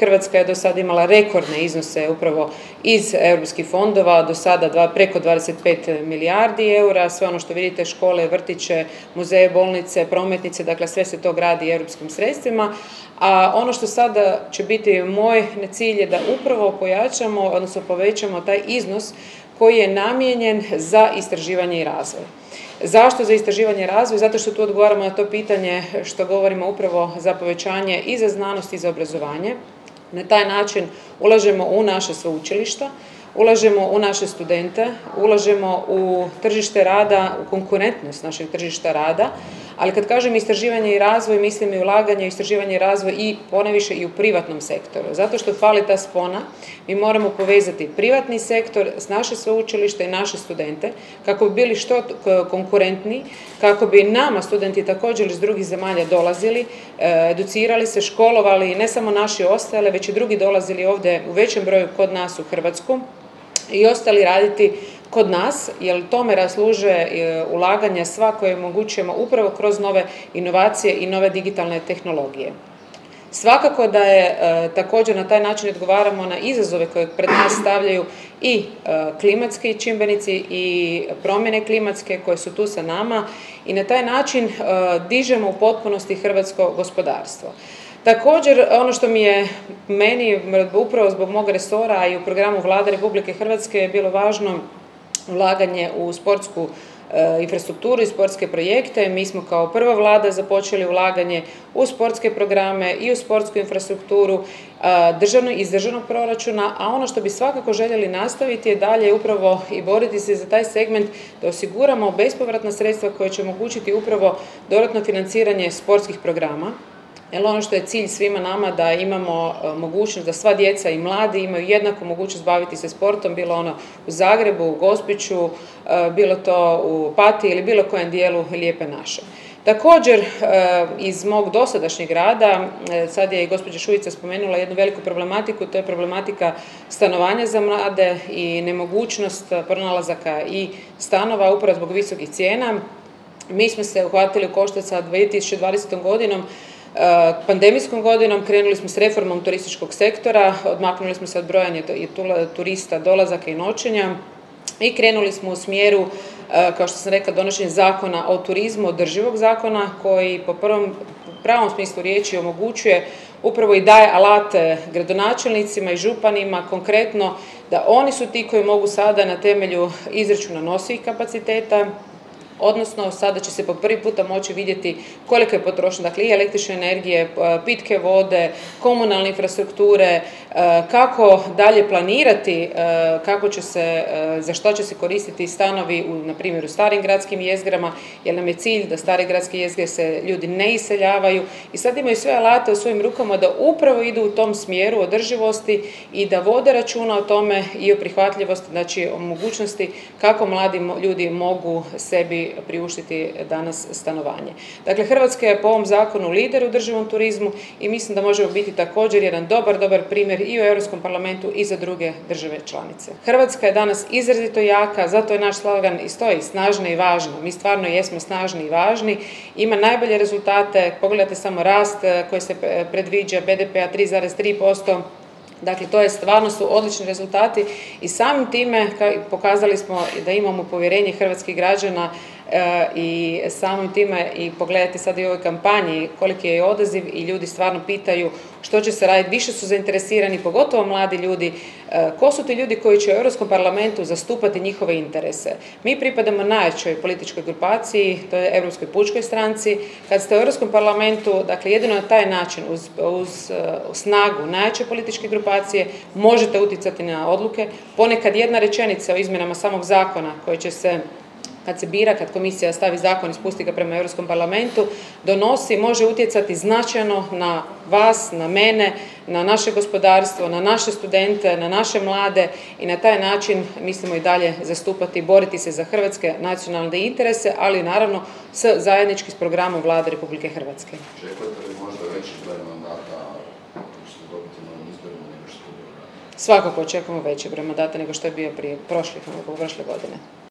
Hrvatska je do sada imala rekordne iznose upravo iz europskih fondova, do sada preko 25 milijardi eura, sve ono što vidite škole, vrtiće, muzeje, bolnice, prometnice, dakle sve se to gradi europskim sredstvima. A ono što sada će biti moj cilj je da upravo pojačamo odnosno povećamo taj iznos koji je namijenjen za istraživanje i razvoj. Zašto za istraživanje i razvoj? Zato što tu odgovaramo na to pitanje što govorimo upravo za povećanje i za znanost i za obrazovanje. Na taj način ulažemo u naša sveučilišta, ulažemo u naše studente, ulažemo u tržište rada, u konkurentnost našeg tržišta rada, ali kad kažem istraživanje i razvoj, mislim i ulaganje istraživanje i razvoj i ponajviše i u privatnom sektoru. Zato što fali ta spona, mi moramo povezati privatni sektor s naše sveučilište i naše studente kako bi bili što konkurentniji, kako bi nama studenti također iz drugih zemalja dolazili, e, educirali se, školovali, ne samo naši ostale, već i drugi dolazili ovdje u većem broju kod nas u Hrvatsku i ostali raditi kod nas, jer tome rasluže e, ulaganje sva koje omogućujemo upravo kroz nove inovacije i nove digitalne tehnologije. Svakako da je e, također na taj način odgovaramo na izazove koje pred nas stavljaju i e, klimatski čimbenici i promjene klimatske koje su tu sa nama i na taj način dižemo u potpunosti hrvatsko gospodarstvo. Također, ono što mi je meni upravo zbog mog resora i u programu Vlade Republike Hrvatske je bilo važno ulaganje u sportsku e, infrastrukturu i sportske projekte. Mi smo kao prva vlada započeli ulaganje u sportske programe i u sportsku infrastrukturu e, iz državnog proračuna, a ono što bi svakako željeli nastaviti je dalje upravo i boriti se za taj segment da osiguramo bespovratna sredstva koja će omogućiti upravo dodatno financiranje sportskih programa jer ono što je cilj svima nama da imamo e, mogućnost da sva djeca i mladi imaju jednaku mogućnost baviti se sportom, bilo ono u Zagrebu, u Gospiću, e, bilo to u Pati ili bilo kojem dijelu Lijepe naše. Također, e, iz mog dosadašnjeg rada, sad je i gospođa Šujica spomenula jednu veliku problematiku, to je problematika stanovanja za mlade i nemogućnost pronalazaka i stanova upravo zbog visokih cijena. Mi smo se uhvatili u koštac sa 2020. godinom pandemijskom godinom krenuli smo s reformom turističkog sektora, odmaknuli smo se od brojanja turista, dolazaka i noćenja i krenuli smo u smjeru, e, kao što sam rekla, donošenje zakona o turizmu, održivog zakona koji po prvom pravom smislu riječi omogućuje upravo i daje alate gradonačelnicima i županima konkretno da oni su ti koji mogu sada na temelju izračuna nosivih kapaciteta odnosno sada će se po prvi puta moći vidjeti koliko je potrošeno, dakle i električne energije, e, pitke vode, komunalne infrastrukture, e, kako dalje planirati, e, kako će se, za što će se koristiti stanovi u, na primjer, u starim gradskim jezgrama, jer nam je cilj da stare gradske jezgre se ljudi ne iseljavaju. I sad imaju sve alate u svojim rukama da upravo idu u tom smjeru održivosti i da vode računa o tome i o prihvatljivosti, znači o mogućnosti kako mladi ljudi mogu sebi priuštiti danas stanovanje. Dakle, Hrvatska je po ovom zakonu lider u državnom turizmu i mislim da možemo biti također jedan dobar, dobar primjer i u Europskom parlamentu i za druge države članice. Hrvatska je danas izrazito jaka, zato je naš slogan i stoji snažna i važna. Mi stvarno jesmo snažni i važni, ima najbolje rezultate, pogledajte samo rast eh, koji se predviđa BDP-a 3,3%, Dakle, to je stvarno su odlični rezultati i samim time pokazali smo da imamo povjerenje hrvatskih građana i samim time i pogledajte sad i ovoj kampanji koliki je odaziv i ljudi stvarno pitaju što će se raditi, više su zainteresirani, pogotovo mladi ljudi, e, ko su ti ljudi koji će u Europskom parlamentu zastupati njihove interese. Mi pripadamo najjačoj političkoj grupaciji, to je Europskoj pučkoj stranci. Kad ste u Europskom parlamentu, dakle jedino na taj način, uz, uz, e, snagu najjače političke grupacije, možete utjecati na odluke. Ponekad jedna rečenica o izmjenama samog zakona koji će se kad se bira, kad komisija stavi zakon i spusti ga prema Europskom parlamentu, donosi, može utjecati značajno na vas, na mene, na naše gospodarstvo, na naše studente, na naše mlade i na taj način mislimo i dalje zastupati i boriti se za hrvatske nacionalne interese, ali naravno s zajednički s programom Vlade Republike Hrvatske. Svakako očekujemo veći broj mandata nego što je bio prije prošle godine.